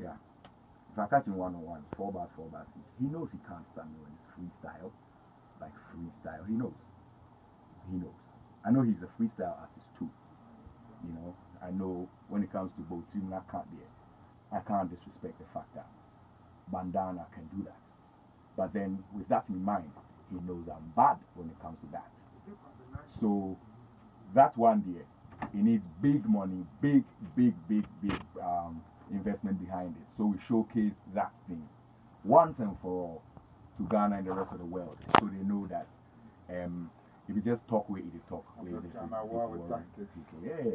Yeah. If I catch him one on one, four bars, four bars, he knows he can't stand me when it's freestyle. Like freestyle. He knows. He knows. I know he's a freestyle artist too. You know, I know when it comes to Botim, I can't be I can't disrespect the fact that Bandana can do that. But then, with that in mind, he knows I'm bad when it comes to that. So, that one there, he needs big money, big, big, big, big um, investment behind it. So, we showcase that thing once and for all to Ghana and the rest of the world so they know that um, if you just talk, we eat talk. We, Yeah,